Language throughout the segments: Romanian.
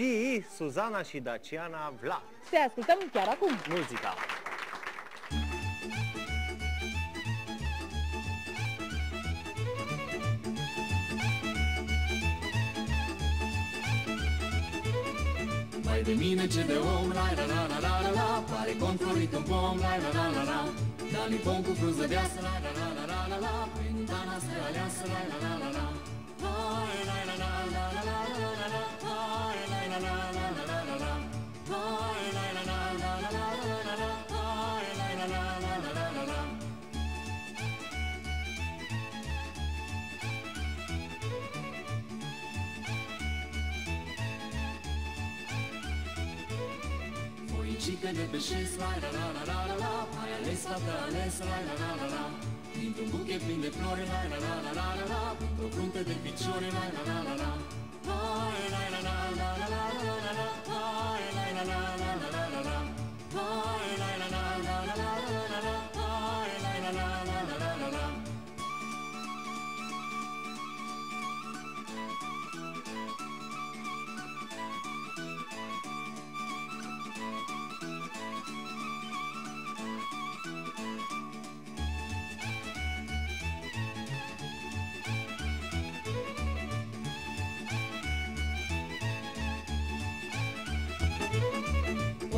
și Suzana și Daciana Vla. Te ascultăm chiar acum. Muzica. Mai de mine ce de om, la la la la la la la Pare controlit un pom, la la la la la Dar ni pom cu frunză de asă, la la la la la la la Pentru noastră aleasă, la la la la la Hai, la la la la Voicică de beșesc, la la la la la la la Ai ales, tată ales, la la la la la Dintr-un buchet plin de flori, la la la la la la la Dintr-o frunte de picioare, la la la la la Hai, la la la la la la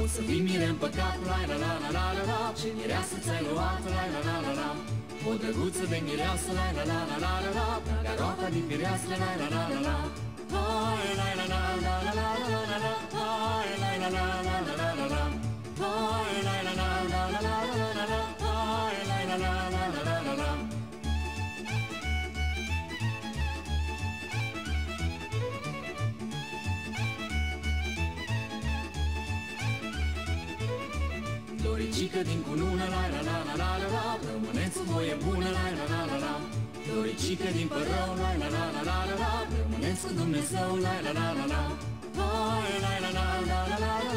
O să fii mire împăcat, la la la la la la la Ce mireasă ți-ai luat, la la la la la O drăguță de mireasă, la la la la la la la Garoata din firească, la la la la la Hai, la la la la la Floricică din cunună, la la la la la la la Rămâneți voie bună, la la la la la Floricică din părău, la la la la la la la Rămâneți cu Dumnezeu, la la la la la Hai, la la la la la la la